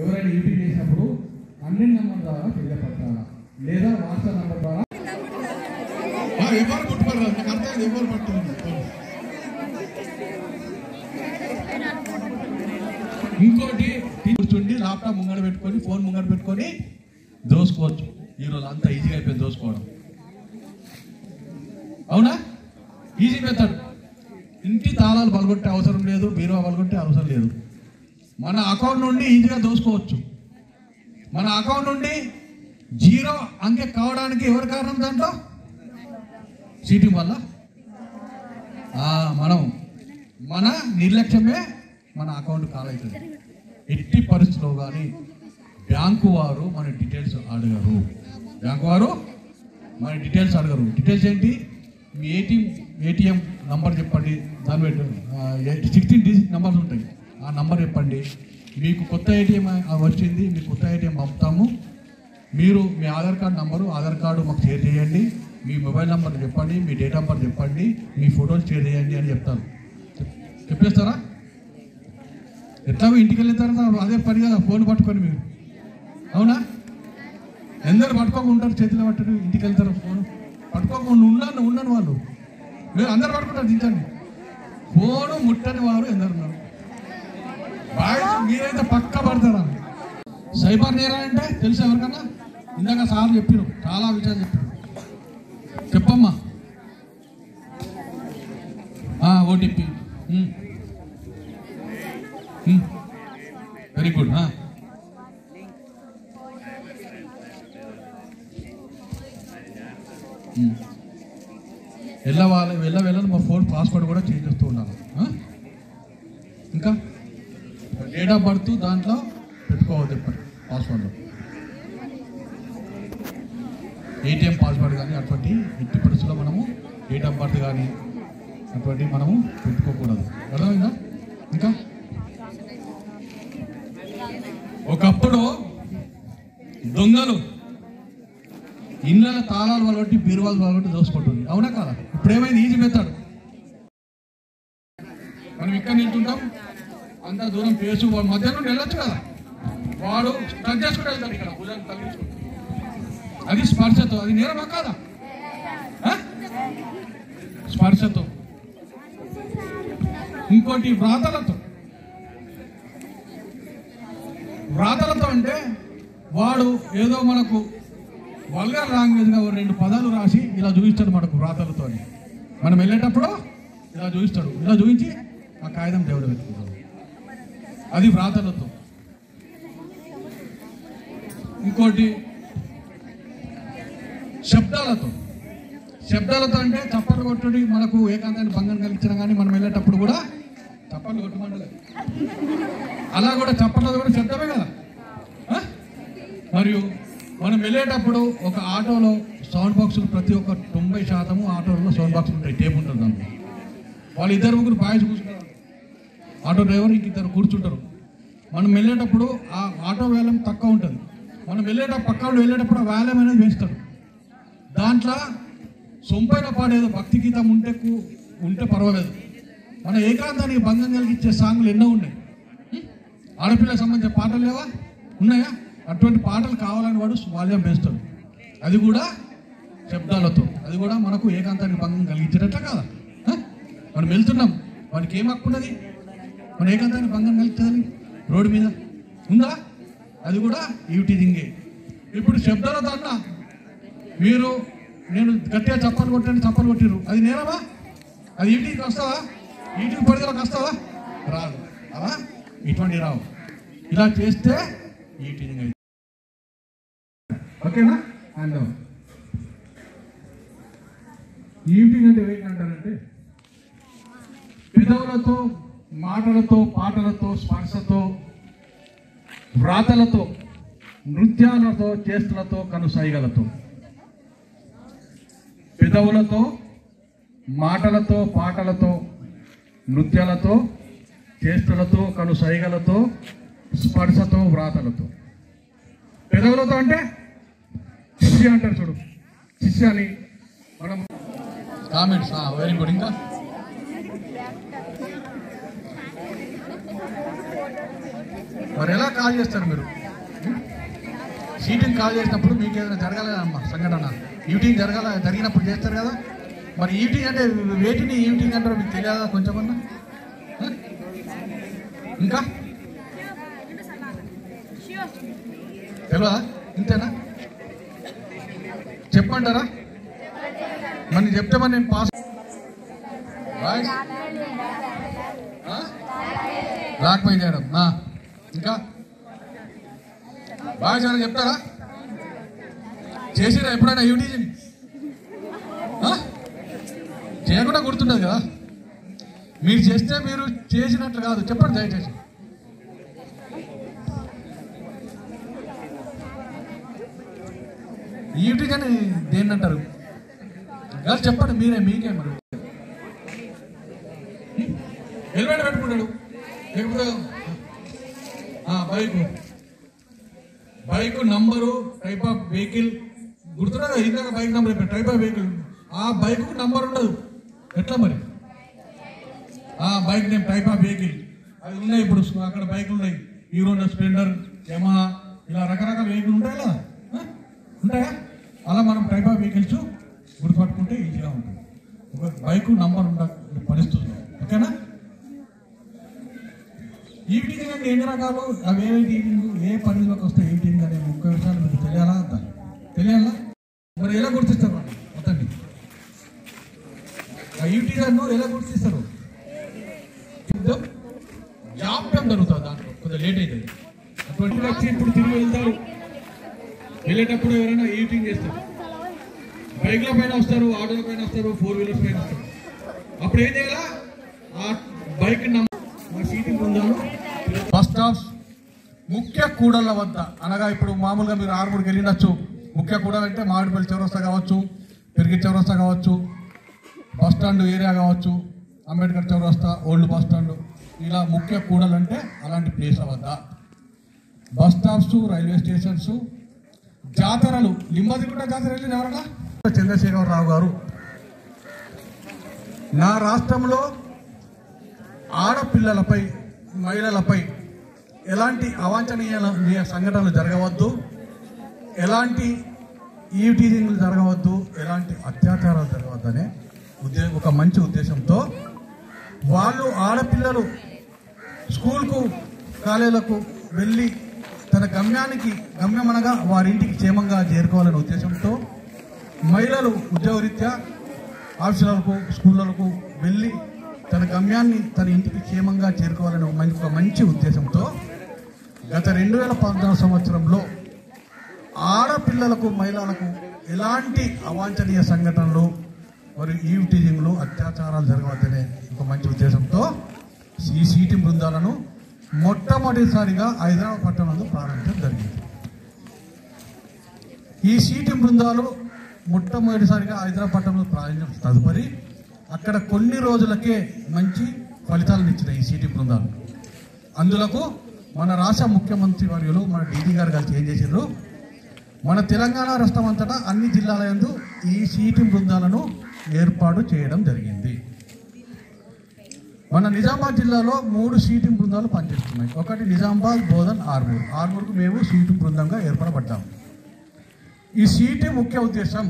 ఎవరైనా యూపీ చేసినప్పుడు అన్ని నెంబర్ ద్వారా తెలియపడతారా లేదా వాట్సాప్ నెంబర్ ద్వారా ఎవరు పట్టుకోరు? నాకు ఎవరు పట్టుకోరు ఇంకోటి కూర్చుండి ల్యాప్టాప్ ముంగడ పెట్టుకొని ఫోన్ ముంగడ పెట్టుకొని దోసుకోవచ్చు. ఈరోజు అంత ఈజీగా అయిపోయింది దోసుకోవడం. అవునా? ఈజీ మెథడ్ ఇంటి తాళాలు పలగొట్టే అవసరం లేదు బీరువా పలగొట్టే అవసరం లేదు. మన అకౌంట్ నుండి ఈజీగా దోసుకోవచ్చు. మన అకౌంట్ నుండి జీరో అంకె కావడానికి ఎవరు కారణం దాంట్లో? చీటింగ్ వల్ల. మనం మన నిర్లక్ష్యమే మన అకౌంట్ కాలవుతుంది ఎట్టి పరిస్థితిలో కానీ బ్యాంకు వారు మన డీటెయిల్స్ అడగరు. బ్యాంకు వారు మన డీటెయిల్స్ అడగరు. డీటెయిల్స్ ఏంటి? మీ ఏటీఎం ఏటీఎం నంబర్ చెప్పండి. దాన్ని పెట్టండి సిక్స్టీన్ డిజిట్ నెంబర్స్ ఉంటాయి. ఆ నంబర్ చెప్పండి మీకు కొత్త ఏటీఎం వచ్చింది మీకు కొత్త ఏటీఎం పంపుతాము. మీరు మీ Aadhaar card number Aadhaar card మాకు షేర్ చేయండి. మీ మొబైల్ నెంబర్ చెప్పండి మీ డేట్ ఆఫ్ బర్త్ చెప్పండి మీ ఫోటోలు షేర్ చేయండి అని చెప్తాను. చెప్పేస్తారా? ఎట్లా ఇంటికి వెళ్తారు అదే పని కదా ఫోన్ పట్టుకొని మీరు. అవునా? ఎందరు పట్టుకోకుండా చేతిలో పట్టుకుని ఇంటికి వెళ్తారు ఫోన్. పట్టుకోకుండా ఉన్నాను ఉన్నాను వాళ్ళు. మీరు అందరు పట్టుకుంటారు దించండి. ఫోను ముట్టని వారు ఎందరు ఉన్నారు? మీరైతే పక్క పడతారా? సైబర్ నేరం అంటే తెలుసు ఎవరికన్నా? ఇందాక సార్ చెప్పారు చాలా విషయాలు చెప్పారు. చెప్పమ్మా. ఓటీపీ వెరీ గుడ్ వెళ్ళవాలి వెళ్ళ వెళ్ళని మా ఫోన్ పాస్వర్డ్ కూడా చేంజ్ చేస్తూ ఉండాలి ఆ? ఇంకా తేడా పడుతూ దాంట్లో పెట్టుకోవద్దు ఎప్పటి పాస్వర్డ్ ఏటీఎం పాస్వర్డ్ కానీ అటువంటి ఎట్టి పరిస్థితుల్లో మనము డేట్ ఆఫ్ బర్త్ కానీ అటువంటి మనము పెట్టుకోకూడదు. అర్థమైందా? ఇంకా? ఒకప్పుడు దొంగలు ఇళ్ళ తాళాలు వాళ్ళబట్టి బీరువాలు వాళ్ళబట్టి దోసుకుంటుంది అవునా కాదా? ఇప్పుడు ఏమైంది ఈజీ పెడతాడు మనం ఇక్కడ నిల్చుంటాం. అంత దూరం పేసు వాడు మధ్య నుండి వెళ్ళొచ్చు కదా. వాడు టచ్ చేసుకుంటూ వెళ్తాడు ఇక్కడ అది స్పర్శతో అది నేరమా కాదా? స్పర్శతో. ఇంకోటి వ్రాతలతో. వ్రాతలతో అంటే వాడు ఏదో మనకు వల్గర్ లాంగ్వేజ్గా ఓ రెండు పదాలు రాసి ఇలా చూపిస్తాడు మనకు వ్రాతలతో మనం వెళ్ళేటప్పుడు ఇలా చూపిస్తాడు. ఇలా చూపించి ఆ కాగితం దేవుడు పెట్టుకుంటాడు అది వ్రాతలతో ఇంకోటి శబ్దాలతో. శబ్దాలతో అంటే చప్పట్లు కొట్టుడి మనకు ఏకాంతాన్ని భంగం కలిగించిన కానీ మనం వెళ్ళేటప్పుడు కూడా చప్పట్లు కొట్టమంటలేదు అలా కూడా చప్పట్లతో కూడా శబ్దమే కదా? మరియు మనం వెళ్ళేటప్పుడు ఒక ఆటోలో సౌండ్ బాక్సులు ప్రతి ఒక్క తొంభై శాతము ఆటోలలో సౌండ్ బాక్స్ ఉంటాయి టేప్ ఉంటుంది వాళ్ళు ఇద్దరు ముగ్గురు బాయ్స్ కూర్చుంటారు ఆటో డ్రైవర్ ఇంక ఇద్దరు కూర్చుంటారు. మనం వెళ్ళేటప్పుడు ఆ ఆటో వేలం తక్కువ ఉంటుంది. మనం వెళ్ళేటప్పుడు పక్క వాళ్ళు వెళ్ళేటప్పుడు ఆ వేలం అనేది వేస్తారు. దాంట్లో సొంపైన పాడేదో భక్తి గీతం ఉంటే ఉంటే పర్వాలేదు. మన ఏకాంతానికి భంగం కలిగించే సాంగ్లు ఎన్నో ఉన్నాయి. ఆడపిల్లకి సంబంధించిన పాటలు లేవా? ఉన్నాయా? అటువంటి పాటలు కావాలని వాడు వాల్యం వేస్తాడు. అది కూడా శబ్దాలతో. అది కూడా మనకు ఏకాంతానికి భంగం కలిగించేటట్ల కాదా? మనం వెళ్తున్నాం. వానికి ఏం హక్కు ఉన్నది? మన ఏకాంతానికి భంగం కలుగుతుంది రోడ్డు మీద. ఉందా? అది కూడా ఈవిటీజింగే ఇప్పుడు శబ్దాల అన్నా మీరు నేను గట్టిగా చప్పలు కొట్టండి చప్పలు కొట్టిర్రు. అది నేనవా అది ఈటీకి వస్తావా? ఈటీకి పరిధిలోకి వస్తావా? రాదు. అలా? ఇటువంటి రావు. ఇలా చేస్తే ఈటీజింగ్ అయితే ఓకేనా? అండ్ ఈవిటింగ్ అంటే ఏంటంటారంటే పెదవులతో మాటలతో పాటలతో స్పర్శతో వ్రాతలతో నృత్యాలతో చేష్టలతో కనుసైగలతో. పెదవులతో మాటలతో పాటలతో నృత్యాలతో చేష్టలతో కనుసైగలతో స్పర్శతో వ్రాతలతో. పెదవులతో అంటే శిష్య అంటారు చూడు. శిష్య అని మనం కామెంట్స్ వెరీ గుడ్ ఇంకా? మరి ఎలా కాల్ చేస్తారు మీరు? సీటింగ్ కాల్ చేసినప్పుడు మీకు ఏదైనా జరగాలమ్మా సంఘటన? ఈవిటింగ్ జరగాల జరిగినప్పుడు చేస్తారు కదా? మరి ఈవిటింగ్ అంటే వేటిని ఈవిటింగ్ అంటారో మీకు తెలియదా కొంచెమన్నా? ఇంకా? తెలియదా ఇంతేనా? చెప్పంటారా మరి నేను చెప్తే మరి నేను పాస్ రాయ్. ఆ? ఇంకా? బాగా చాలా చెప్తారా? చేసిరా ఎప్పుడైనా యూటీజన్ చేయకుండా గుర్తుండదు కదా. మీరు చేస్తే మీరు చేసినట్లు కాదు. చెప్పండి దయచేసి. ఈవిటి కానీ దేన్ని అంటారు? కాదు చెప్పండి మీరే మీకే మరి. హెల్మెట్ పెట్టుకుంటాడు లేకపోతే bike. Bike number type of vehicle గుర్తున్నా ఇందాక బైక్ నంబర్ చెప్పాను. టైప్ ఆఫ్ వెహికల్ ఆ బైక్ నంబర్ ఉండదు. ఎట్లా మరి? ఆ bike name type of vehicle అవి ఉన్నాయి ఇప్పుడు. అక్కడ బైకులు ఉన్నాయి. హీరో స్ప్లెండర్ యమహా ఇలా రకరకాల వెహికల్ ఉంటాయి? కదా ఉంటాయా? అలా మనం టైప్ ఆఫ్ వెహికల్స్ గుర్తుపట్టుకుంటే ఈజీగా ఉంటుంది. ఒక బైక్ నంబర్ ఉండ పరిస్థితులు ఓకేనా? ఈవిటింగ్ అంటే ఎన్ని రకాలు అవి ఏ ఈవిటింగ్ ఏ పరిధిలోకి వస్తాయి ఈవిటింగ్ అనే ముఖ్య విషయాలు మీకు తెలియాలా? అంత తెలియాలా? మరి ఎలా గుర్తిస్తారు? వాళ్ళు మొత్తాన్ని ఆ ఈవిటింగ్ ఎలా గుర్తిస్తారు? జాప్యం జరుగుతుంది దాంట్లో కొంచెం లేట్ అవుతుంది అటువంటి వచ్చి ఇప్పుడు తిరిగి వెళ్తారు. వెళ్ళేటప్పుడు ఎవరైనా ఈవిటింగ్ చేస్తారు? బైక్ల పైన వస్తారు ఆటోల పైన వస్తారు ఫోర్ వీలర్స్ పైన వస్తారు అప్పుడు ఏం చేయాలా ఆ బైక్ నంబర్ సీటింగ్ ఉందాను బస్ స్టాప్స్ ముఖ్య కూడళ్ళ వద్ద అనగా ఇప్పుడు మామూలుగా మీరు ఆరుమూరుకి వెళ్ళినచ్చు ముఖ్య కూడలు అంటే మామిడిపల్లి చౌరస్తా కావచ్చు పెరిగి చౌరస్తా కావచ్చు బస్ స్టాండ్ ఏరియా కావచ్చు అంబేద్కర్ చౌరస్తా ఓల్డ్ బస్టాండ్ ఇలా ముఖ్య కూడలు అంటే అలాంటి ప్లేస్ల వద్ద. బస్ స్టాప్స్ రైల్వే స్టేషన్స్ జాతరలు. లింబదిగుంట జాతర వెళ్ళిన ఎవరన్నా? చంద్రశేఖరరావు గారు. నా రాష్ట్రంలో ఆడపిల్లలపై మహిళలపై ఎలాంటి అవాంఛనీయ సంఘటనలు జరగవద్దు. ఎలాంటి ఈవిటీజింగ్లు జరగవద్దు. ఎలాంటి అత్యాచారాలు జరగవద్దనే ఉద్దే ఒక మంచి ఉద్దేశంతో వాళ్ళు ఆడపిల్లలు స్కూల్కు కాలేజీలకు వెళ్ళి తన గమ్యానికి గమ్యమనగా వారింటికి క్షేమంగా చేరుకోవాలనే ఉద్దేశంతో మహిళలు ఉద్యోగరీత్యా ఆఫీసులకు స్కూళ్ళకు వెళ్ళి తన గమ్యాన్ని తన ఇంటికి క్షేమంగా చేరుకోవాలనే ఒక మంచి ఉద్దేశంతో గత రెండు వేల పద్నాలుగు సంవత్సరంలో ఆడపిల్లలకు మహిళలకు ఎలాంటి అవాంఛనీయ సంఘటనలు మరియు ఈవిటీజింగ్లు అత్యాచారాలు జరగవద్దనే ఒక మంచి ఉద్దేశంతో ఈ సీటి బృందాలను మొట్టమొదటిసారిగా హైదరాబాద్ పట్టణంలో ప్రారంభించడం జరిగింది. ఈ సీటి బృందాలు మొట్టమొదటిసారిగా హైదరాబాద్ పట్టణంలో ప్రారంభించడం తదుపరి అక్కడ కొన్ని రోజులకే మంచి ఫలితాలను ఇచ్చిన ఈ సీటి బృందాలు. అందులకు మన రాష్ట్ర ముఖ్యమంత్రి వర్యులు మన డీడీ గారు కలిసి ఏం చేశారు మన తెలంగాణ రాష్ట్రం అంతటా అన్ని జిల్లాల యందు ఈ సీటింగ్ బృందాలను ఏర్పాటు చేయడం జరిగింది. మన నిజామాబాద్ జిల్లాలో మూడు సీటింగ్ బృందాలు పనిచేస్తున్నాయి. ఒకటి నిజామాబాద్ బోధన్ ఆర్మూర్. ఆర్మూర్కు మేము సీటింగ్ బృందంగా ఏర్పడబడ్డాం. ఈ సీటు ముఖ్య ఉద్దేశం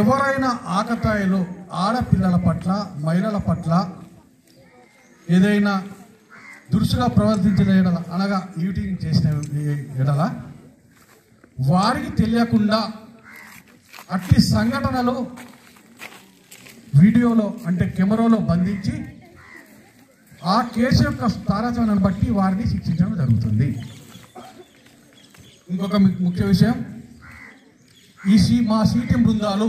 ఎవరైనా ఆకతాయిలు ఆడపిల్లల పట్ల మహిళల పట్ల ఏదైనా దురుసుగా ప్రవర్తించిన ఎడల అనగా ఈవిటింగ్ చేసిన ఎడల వారికి తెలియకుండా అట్టి సంఘటనలు వీడియోలో అంటే కెమెరాలో బంధించి ఆ కేసు యొక్క తారతమ్యాన్ని బట్టి వారిని శిక్షించడం జరుగుతుంది. ఇంకొక ముఖ్య విషయం ఈ సీ మా సీటి బృందాలు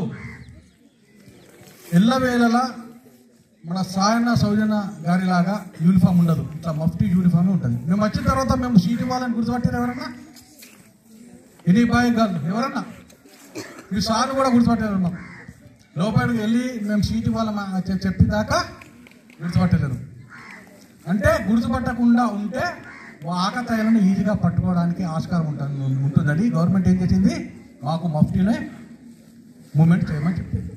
ఎల్లవేళలా మన సాయన సౌజన్య గారిలాగా యూనిఫామ్ ఉండదు. ఇట్లా మఫ్టీ యూనిఫామ్ ఉంటుంది. మేము వచ్చిన తర్వాత మేము సీట్ వాళ్ళని గుర్తుపట్టారు ఎవరన్నా? ఎనీ బాయ్ గర్ల్ ఎవరన్నా? మీ సార్లు కూడా గుర్తుపట్టారు మాకు లోపలికి వెళ్ళి మేము సీట్ వాళ్ళ చెప్పేదాకా గుర్తుపట్టలేరు అంటే గుర్తుపట్టకుండా ఉంటే ఆకతాయిలను ఈజీగా పట్టుకోవడానికి ఆస్కారం ఉంటుంది ఉంటుందని గవర్నమెంట్ ఏం చేసింది? మాకు మఫ్టీనే మూమెంట్ చేయమని చెప్పింది.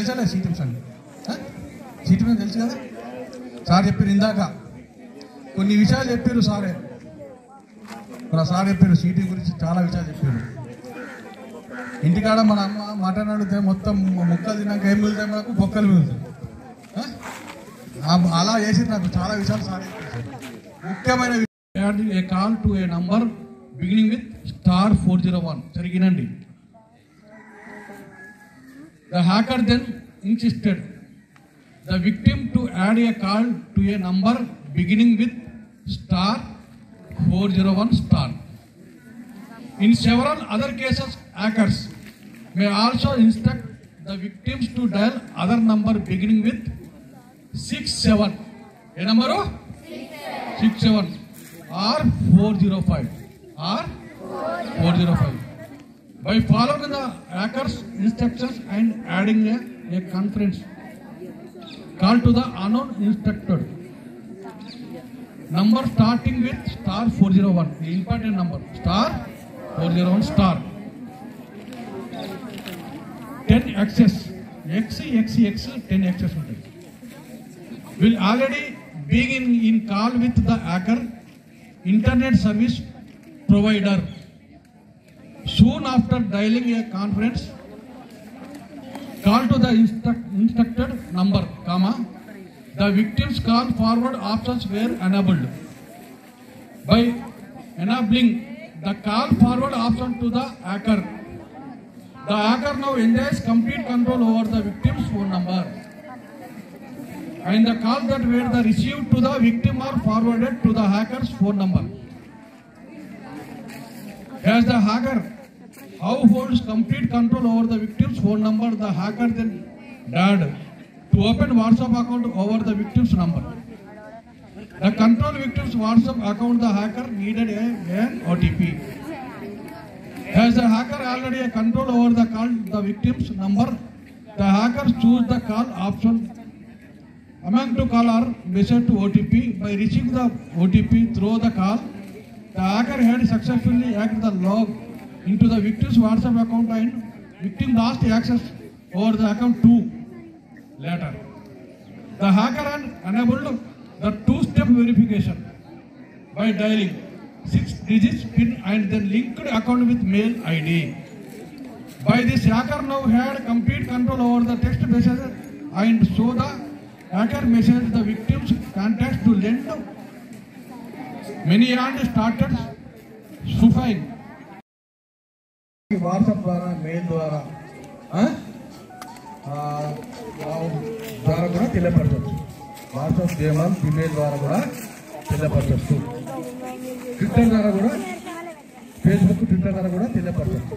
సీట్ సీటింగ్స్ సీటు మీద తెలుసు కదా? సార్ చెప్పారు ఇందాక. కొన్ని విషయాలు చెప్పారు సారే. మన సార్ చెప్పారు సీటు గురించి చాలా విషయాలు చెప్పారు. ఇంటికాడ మన అమ్మ మటన్ అడిగితే మొత్తం ముక్కలు తిన్నాక ఏం మిగులుతాయి మనకు? బొక్కలు మిగులుతాయి. అలా చేసి నాకు చాలా విషయాలు సార్ ముఖ్యమైన a call to a number beginning with star four zero one జరిగినండి the hacker then insisted the victim to add a call to a number beginning with star 401 star. In several other cases, hackers may also instruct the victims to dial other number beginning with 67. A number? 67 or 405 or 405 by following the hacker's instructions and adding a, a conference call to the unknown instructed. Number starting with star 401, the important number, star 401 star. 10 access, X, X, X, 10 access will already begin in call with the hacker internet service provider soon after dialing a conference call to the instruct, instructed number comma the victim's call forward options were enabled by enabling the call forward option to the hacker the hacker now enjoys complete control over the victim's phone number and the call that were the received to the victim are forwarded to the hacker's phone number as the hacker how holds complete control over the victim's phone number, the hacker then dared to open WhatsApp account over the victim's number. The control victim's WhatsApp account, the hacker needed a, an OTP. As the hacker already a control over the call, the victim's number, the hacker choose the call option among to call or message to OTP. By reaching the OTP through the call, the hacker had successfully hacked the log into the victim's WhatsApp account and victim lost access over the account later. The hacker and enabled the two-step verification by dialing six digits PIN and then linked account with mail ID. By this hacker now had complete control over the text messages and so the hacker messaged the victim's contacts to lend many and started spoofing. WhatsApp द्वारा, mail द्वारा, huh? ద్వారా కూడా తెలియపరచవచ్చు. WhatsApp గేమాల్ email ద్వారా కూడా తెలియపరచవచ్చు. Twitter ద్వారా కూడా Facebook Twitter ద్వారా కూడా తెలియపరచవచ్చు.